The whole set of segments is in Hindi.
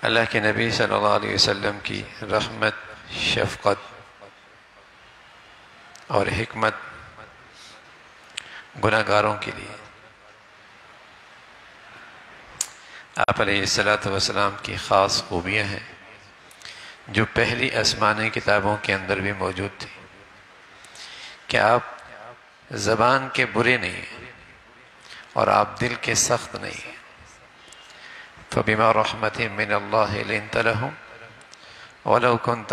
अल्लाह के नबी सल्लल्लाहु अलैहि वसल्लम की रहमत शफकत और हिकमत गुनाहगारों के लिए। आप वसलाम की ख़ास खूबियाँ हैं, जो पहली आसमानी किताबों के अंदर भी मौजूद थी। कि आप ज़बान के बुरे नहीं हैं और आप दिल के सख्त नहीं हैं? तो बिमा रहमत मिन अल्लाह लिंत लहुम वलौ कुन्त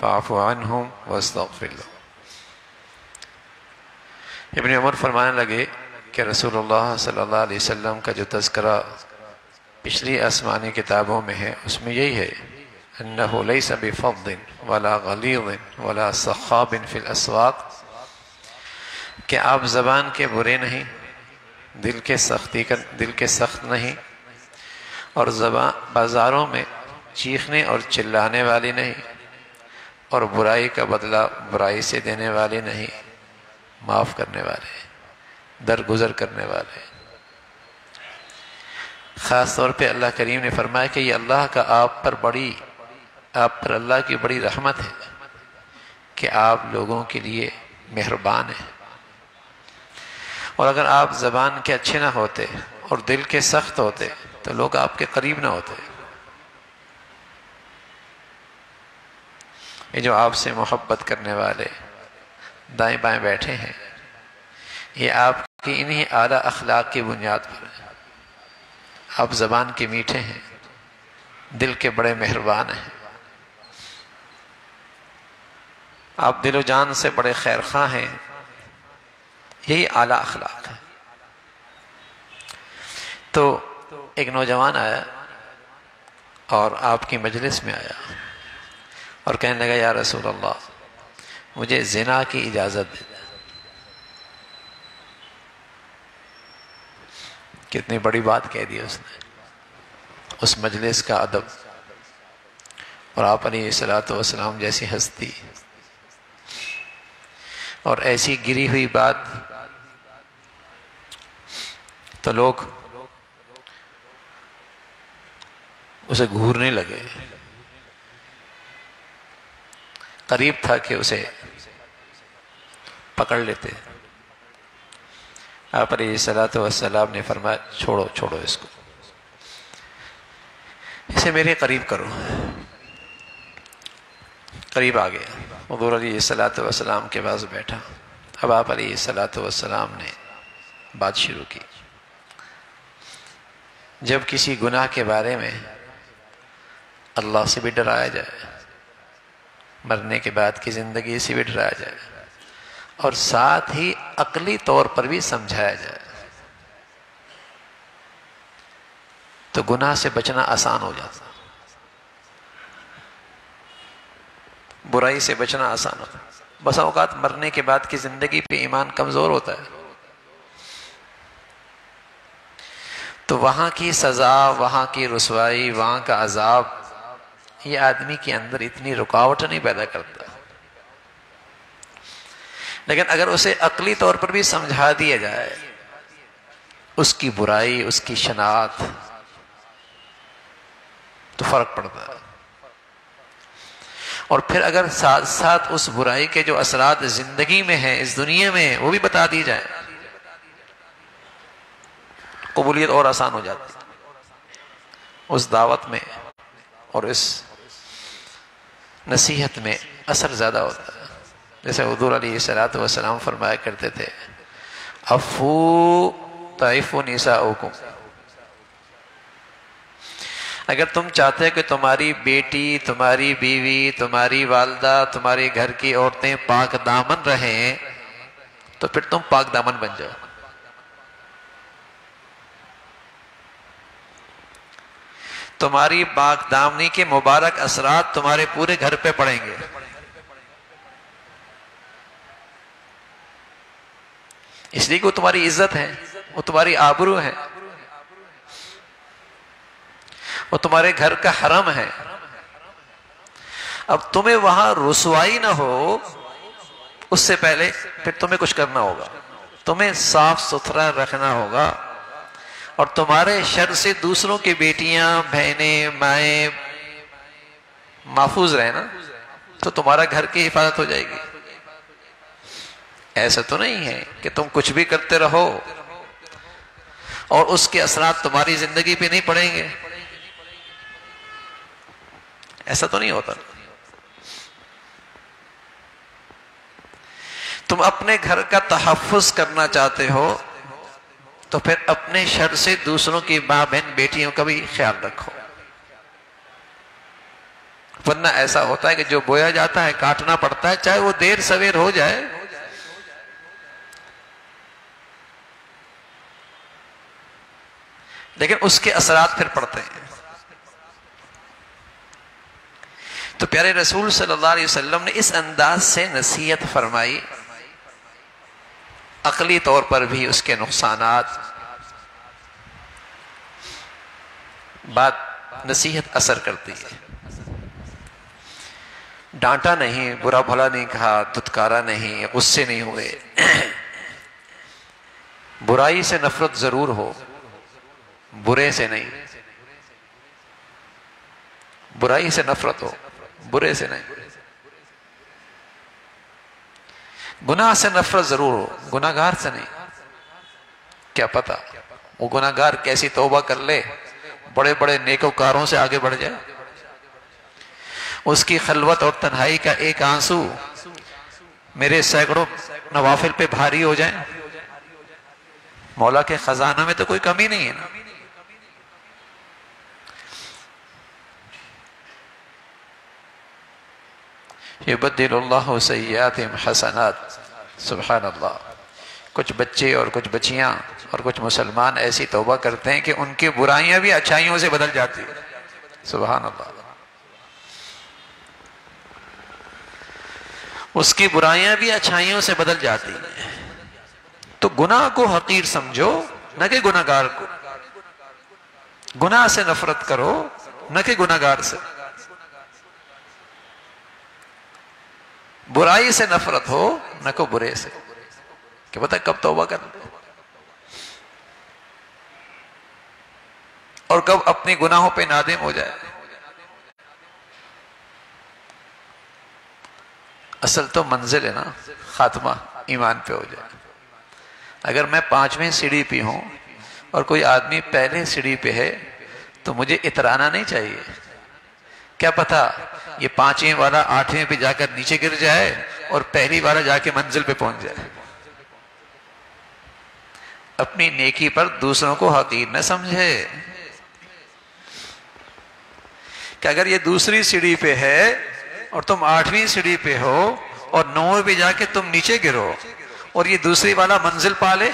फ़ाफ़ु अनहुम वस्तग़फिर लहुम इब्न उमर फरमाने लगे कि रसूलुल्लाह सल्लल्लाहु अलैहि वसल्लम का जो तज़करा पिछली आसमानी किताबों में है उसमें यही है अन्नहु लैसा बिफ़द्दिन वला गलीज़िन वला सख़ाबिन फ़िल अस्वाक़ कि आप ज़बान के बुरे नहीं दिल के सख्ती कर दिल के सख्त नहीं और जबान बाज़ारों में चीखने और चिल्लाने वाली नहीं, और बुराई का बदला बुराई से देने वाले नहीं, माफ़ करने वाले, दरगुजर करने वाले। ख़ास तौर पे अल्लाह करीम ने फरमाया कि ये अल्लाह का आप पर बड़ी, आप पर अल्लाह की बड़ी रहमत है कि आप लोगों के लिए मेहरबान हैं। और अगर आप ज़बान के अच्छे ना होते और दिल के सख्त होते तो लोग आपके करीब ना होते। ये जो आपसे मोहब्बत करने वाले दाएँ बाएँ बैठे हैं, ये आपकी इन्हीं आला अखलाक की बुनियाद पर है। आप ज़बान के मीठे हैं, दिल के बड़े मेहरबान हैं। आप दिलो जान से बड़े खैर खा हैं, यही आला अखलाक है। तो एक नौजवान आया और आपकी मजलिस में आया और कहने लगा, या रसूल अल्लाह मुझे जिना की इजाज़त दे कितनी बड़ी बात कह दी उसने। उस मजलिस का अदब और आप सलाम जैसी हस्ती और ऐसी गिरी हुई बात तो लोग उसे घूरने लगे। करीब था कि उसे पकड़ लेते। आप सलाम ने फरमाया छोड़ो छोड़ो इसको। इसे मेरे करीब करो। करीब आ गया। हजूर अली सलाम के पास बैठा। अब आप अली सलाम ने बात शुरू की। जब किसी गुनाह के बारे में अल्लाह से भी डराया जाए, मरने के बाद की ज़िंदगी से भी डराया जाए, और साथ ही अकली तौर पर भी समझाया जाए तो गुनाह से बचना आसान हो जाता बुराई से बचना आसान होता बस अवकात मरने के बाद की ज़िंदगी पे ईमान कमज़ोर होता है। तो वहाँ की सज़ा, वहाँ की रसवाई, वहाँ का अजाब ये आदमी के अंदर इतनी रुकावट नहीं पैदा करता। लेकिन अगर उसे अकली तौर पर भी समझा दिया जाए, उसकी बुराई, उसकी शनात तो फ़र्क पड़ता है। और फिर अगर साथ साथ उस बुराई के जो असरात ज़िंदगी में है, इस दुनिया में वो भी बता दी जाए, कबूलियत और आसान हो जाती उस दावत में और इस नसीहत में असर ज़्यादा होता है। जैसे हजूर सलात वसलाम फरमाया करते थे, अफू तयफु निसा अगर तुम चाहते हो कि तुम्हारी बेटी, तुम्हारी बीवी, तुम्हारी वालदा, तुम्हारे घर की औरतें पाक दामन रहें तो फिर तुम पाक दामन बन जाओ। तुम्हारी पाक दामनी के मुबारक असरात तुम्हारे पूरे घर पे पड़ेंगे। इसलिए वो तुम्हारी इज़्ज़त है, वो तुम्हारी आबरू है, वो तुम्हारे घर का हरम है। अब तुम्हें वहाँ रसवाई ना हो, उससे पहले फिर तुम्हें कुछ करना होगा। तुम्हें साफ़ सुथरा रखना होगा। और तुम्हारे शर से दूसरों की बेटियाँ, बहनें, माए महफूज रहे ना तो तुम्हारा घर की हिफाजत हो जाएगी। ऐसा तो नहीं है कि तुम कुछ भी करते रहो और उसके असरात तुम्हारी ज़िंदगी पे नहीं पड़ेंगे। ऐसा तो नहीं होता। तुम अपने घर का तहफ़ करना चाहते हो तो फिर अपने शर से दूसरों की माँ बहन बेटियों का भी ख्याल रखो। वरना ऐसा होता है कि जो बोया जाता है, काटना पड़ता है, चाहे वो देर सवेर हो जाए। लेकिन उसके असरात फिर पड़ते हैं। तो प्यारे रसूल सल्लल्लाहु अलैहि वसल्लम ने इस अंदाज से नसीहत फरमाई। अकली तौर पर भी उसके नुकसान बात नसीहत असर करती है। डांटा नहीं, बुरा भला नहीं कहा दुत्कारा नहीं, गुस्से नहीं हुए। बुराई से नफरत ज़रूर हो, बुरे से नहीं। बुराई से नफरत हो, बुरे से नहीं। गुनाह से नफरत ज़रूर हो गुनागार से नहीं। क्या पता? वो गुनागार कैसी तोबा कर ले बड़े बड़े नेकोकारों से आगे बढ़ जाए। उसकी खलवत और तन्हाई का एक आँसू मेरे सैकड़ों नवाफिल पे भारी हो जाए। मौला के खजाना में तो कोई कमी नहीं है ना। सयात हसनात। सुबहान अल्लाह कुछ बच्चे और कुछ बच्चियाँ और कुछ मुसलमान ऐसी तोबा करते हैं कि उनकी बुराइयाँ भी अच्छाइयों से बदल जाती है। अल्लाह उसकी बुराइयाँ भी अच्छाइयों से बदल जाती हैं। तो गुनाह को हकीर समझो, न कि गुनागार को। गुनाह से नफरत करो, न कि गुनागार से। बुराई से नफरत हो, न को बुरे से। क्या पता कब तोबा कर और कब अपने गुनाहों पे नादिम हो जाए। असल तो मंजिल है ना, खात्मा ईमान पे हो जाए। अगर मैं पाँचवें सीढ़ी पे हूँ और कोई आदमी पहले सीढ़ी पे है तो मुझे इतराना नहीं चाहिए। क्या पता ये पाँचवें वाला आठवें पे जाकर नीचे गिर जाए और पहली वाला जाके मंजिल पे पहुँच जाए। अपनी नेकी पर दूसरों को हकीर न समझे। कि अगर ये दूसरी सीढ़ी पे है और तुम आठवीं सीढ़ी पे हो और नौवे पे जाके तुम नीचे गिरो और ये दूसरी वाला मंजिल पाले।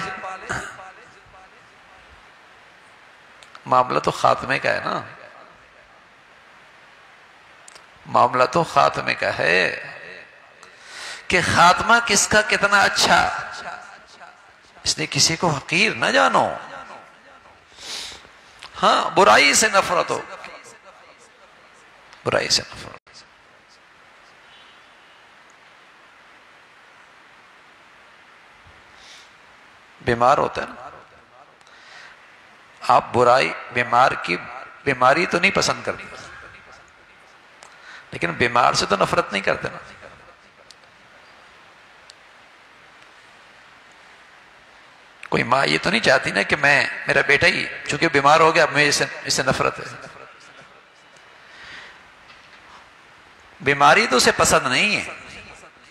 मामला तो खात्मे का है ना। मामला तो खात्मे का है। कि खात्मा किसका कितना अच्छा? इसलिए किसी को हकीर ना जानो। हाँ बुराई से नफरत हो। बुराई से नफरत। बीमार होता है ना। आप बुराई, बीमार की, बीमारी तो नहीं पसंद करते। लेकिन बीमार से तो नफरत नहीं करते ना। कोई माँ ये तो नहीं चाहती ना कि मैं, मेरा बेटा ही, चूँकि बीमार हो गया मैं इसे इससे नफरत है। बीमारी तो उसे पसंद नहीं है,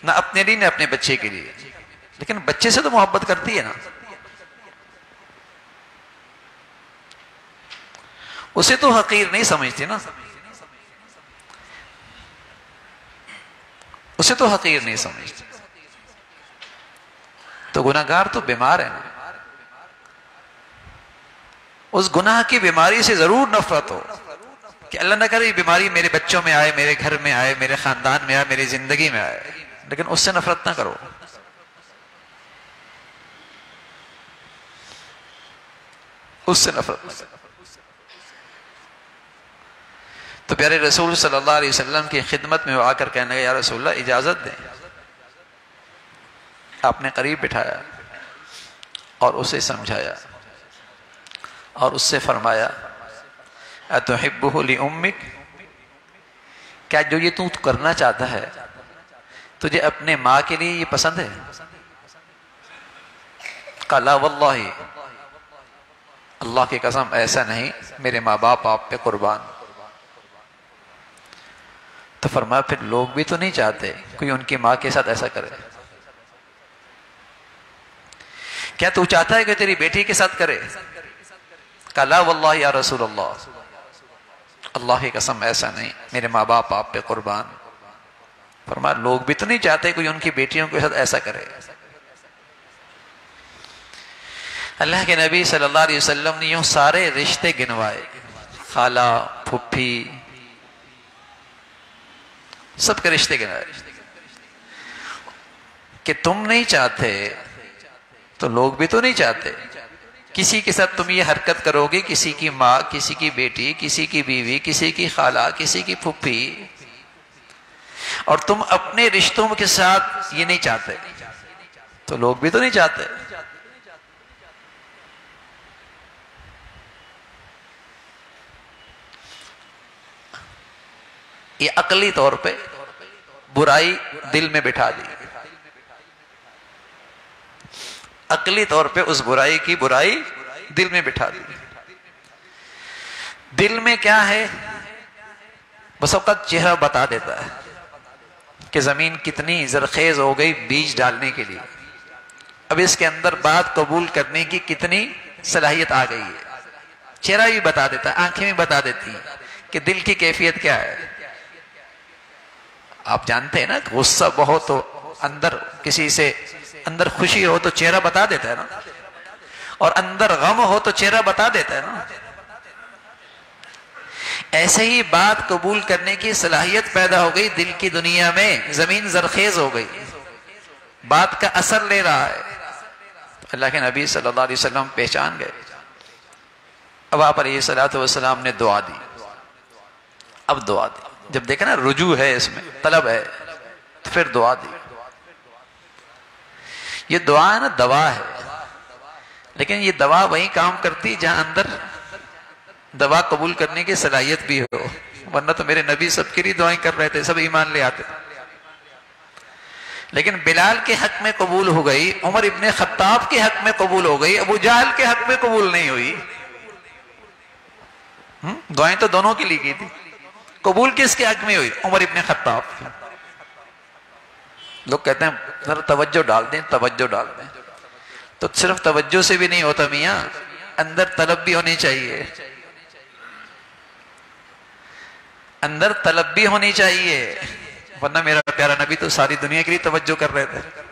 ना अपने लिए, ना अपने बच्चे के लिए। लेकिन बच्चे से तो मोहब्बत करती है ना। उसे तो हकीर नहीं समझती ना। उसे तो हकीर नहीं समझती तो गुनागार तो बीमार है ना। उस गुनाह की बीमारी से ज़रूर नफरत हो कि अल्लाह ना करे बीमारी मेरे बच्चों में आए, मेरे घर में आए, मेरे खानदान में आए, मेरी ज़िंदगी में आए। लेकिन उससे नफरत ना करो। उससे नफरत ना करो। तो प्यारे रसूल सल्लल्लाहु अलैहि वसल्लम की खिदमत में वो आकर कहने या रसूल्ला इजाज़त दें। आपने करीब बिठाया और उसे समझाया और उससे फरमाया अतोहिबली उम्मिक? क्या जो ये तू करना चाहता है, तुझे अपने माँ के लिए ये पसंद है? कला वल्लाही, अल्लाह की कसम, ऐसा नहीं, मेरे माँ बाप आप पे कुर्बान। तो फरमाया, फिर लोग भी तो नहीं चाहते कोई उनकी माँ के साथ ऐसा करे। क्या तू चाहता है कि तेरी बेटी के साथ करे? कला, वल्लाह या रसूल अल्लाह अल्लाह की कसम, ऐसा नहीं। मेरे माँ बाप आप पे कुर्बान। फरमाया, लोग भी तो नहीं चाहते कोई उनकी बेटियों के साथ ऐसा करे। अल्लाह के नबी सल्लल्लाहु अलैहि वसल्लम ने यूँ सारे रिश्ते गिनवाए। खाला फुफ्फी सबके रिश्ते गिनवाए कि तुम नहीं चाहते तो लोग भी तो नहीं चाहते। किसी के साथ तुम ये हरकत करोगे, किसी की माँ, किसी की बेटी, किसी की बीवी, किसी की खाला, किसी की फुप्पी। और तुम अपने रिश्तों के साथ ये नहीं चाहते। तो लोग भी तो नहीं चाहते। ये अकली तौर पे बुराई दिल में बिठा दी। अकली तौर पे उस बुराई की बुराई दिल में बिठा दी। दिल में क्या है? बस सबका चेहरा बता देता है कि ज़मीन कितनी जरखेज हो गई बीज डालने के लिए। अब इसके अंदर बात कबूल करने की कितनी सलाहियत आ गई है। चेहरा भी बता देता है, आँखें भी बता देती हैं कि दिल की कैफियत क्या है? आप जानते हैं ना, गुस्सा बहुत हो, अंदर किसी से अंदर खुशी हो तो चेहरा बता देता है ना। और अंदर गम हो तो चेहरा बता देता है ना। ऐसे ही बात कबूल करने की सलाहियत पैदा हो गई, दिल की दुनिया में ज़मीन जरखेज हो गई। बात का असर ले रहा है। अल्लाह के नबी सल्लल्लाहु अलैहि वसल्लम पहचान गए। अब आप सलाम ने दुआ दी। अब दुआ दी। जब देखा ना, रुजू है इसमें, तलब है तो फिर दुआ दी। ये दुआ है ना, दवा है। लेकिन ये दवा वही काम करती जहाँ अंदर दवा कबूल करने की सलाहियत भी हो। वरना तो मेरे नबी सबके लिए दुआएँ कर रहे थे, सब ईमान ले आते। लेकिन बिलाल के हक में कबूल हो गई, उमर इब्ने खत्ताब के हक में कबूल हो गई, अबू जाहल के हक में कबूल नहीं हुई। हम्म? दुआएँ तो दोनों के लिए की थी। कबूल किसके हक में हुई? Umar ibn Khattab. लोग कहते हैं, जरा तवज्जो डाल दें, तवज्जो डाल दें। तो सिर्फ़ तवज्जो से भी नहीं होता, मियाँ। अंदर तलब भी होनी चाहिए। अंदर तलब भी होनी चाहिए। वरना मेरा प्यारा नबी तो सारी दुनिया के लिए तवज्जो कर रहे थे।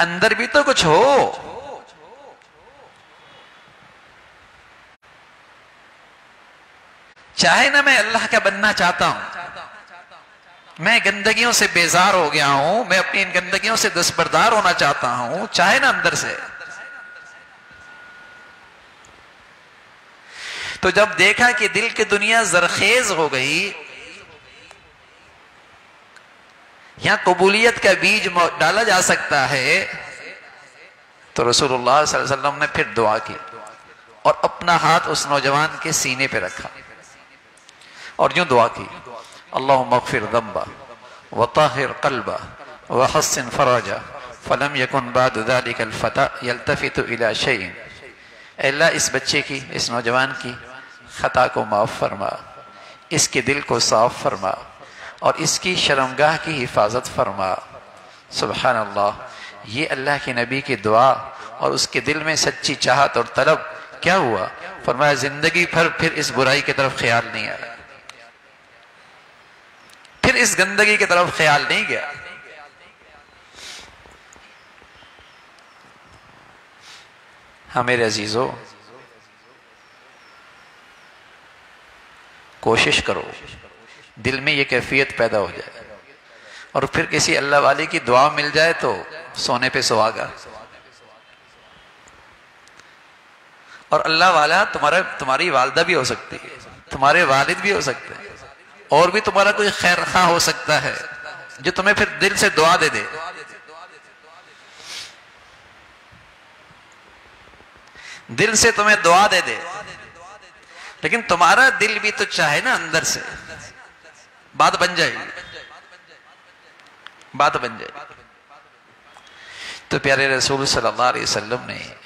अंदर भी तो कुछ हो। चाहे ना मैं अल्लाह का बनना चाहता हूँ। मैं गंदगियों से बेजार हो गया हूँ, मैं अपनी इन गंदगियों से दस्तबरदार होना चाहता हूँ, चाहे ना अंदर से। तो जब देखा कि दिल की दुनिया जरखेज हो गई यहाँ कबूलियत का बीज डाला जा सकता है तो रसूलुल्लाह सल्लल्लाहु अलैहि वसल्लम ने फिर दुआ की और अपना हाथ उस नौजवान के सीने पे रखा। और यूँ दुआ की अल्लाह मगफिर दम्बा व ताहिर कल्बा व हसन फराजा फलम यकुन बाद फता यल्तफित इला शयन अल्लाह, इस बच्चे की, इस नौजवान की खता को माफ़ फरमा, इसके दिल को साफ़ फरमा और इसकी शर्मगाह की हिफाजत फरमा। सुबहान अल्लाह ये अल्लाह के नबी की दुआ और उसके दिल में सच्ची चाहत और तलब क्या हुआ? फरमाया, ज़िंदगी भर फिर इस बुराई की तरफ़ ख्याल नहीं आया। इस गंदगी की तरफ़ ख्याल नहीं गया। हाँ मेरे अजीजों, कोशिश करो, दिल में ये कैफियत पैदा हो जाए। और फिर किसी अल्लाह वाले की दुआ मिल जाए तो सोने पे सुहागा। और अल्लाह वाला तुम्हारा, तुम्हारी वालदा भी हो सकती है, तुम्हारे वालिद भी हो सकते हैं। और भी तुम्हारा कोई खैर खा हो सकता है, जो तुम्हें फिर दिल से दुआ दे दे। दिल से तुम्हें दुआ दे दे। लेकिन तुम्हारा दिल भी तो चाहे ना अंदर से। बात बन जाएगी। बात बन जाएगी। तो प्यारे रसूल सल्लल्लाहु अलैहि वसल्लम ने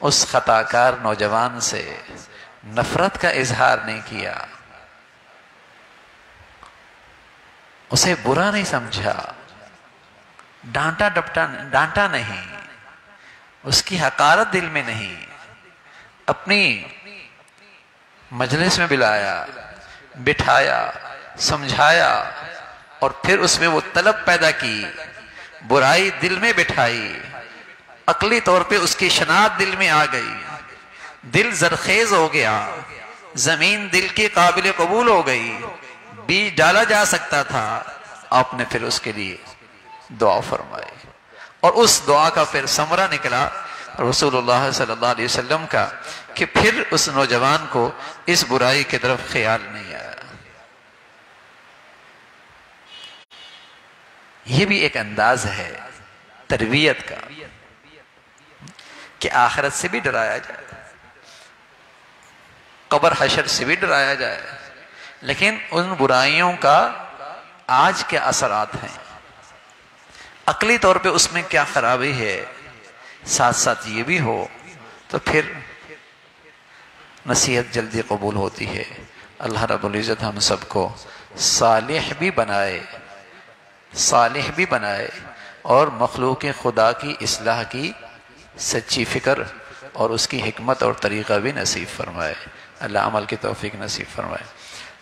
उस खताकार नौजवान से नफरत का इजहार नहीं किया। उसे बुरा नहीं समझा। डांटा डपटा डांटा नहीं। उसकी हकारत दिल में नहीं। अपनी मजलिस में बिलाया, बिठाया, समझाया और फिर उसमें वो तलब पैदा की, बुराई दिल में बिठाई। अकली तौर पे उसकी शनात दिल में आ गई। दिल जरखेज हो गया। ज़मीन दिल के काबिल कबूल हो गई। बीज डाला जा सकता था, आपने फिर उसके लिए दुआ फरमाई। और उस दुआ का फिर समरा निकला रसूलुल्लाह सल्लल्लाहु अलैहि वसल्लम का कि फिर उस नौजवान को इस बुराई की तरफ़ ख्याल नहीं आया। यह भी एक अंदाज है तरबियत का कि आखिरत से भी डराया जाए, कबर हशर से भी डराया जाए लेकिन उन बुराइयों का आज के असरात हैं। अकली तौर पे उसमें क्या खराबी है साथ साथ ये भी हो तो फिर नसीहत जल्दी कबूल होती है। अल्लाह रब्बुल इज़्ज़त हम सबको सालिह भी बनाए, सालिह भी बनाए और मखलूक खुदा की इसलाह की सच्ची फ़िक्र और उसकी हमत और तरीक़ा भी नसीब फरमाए। अल्लाह अमल की तौफीक नसीब फरमाए।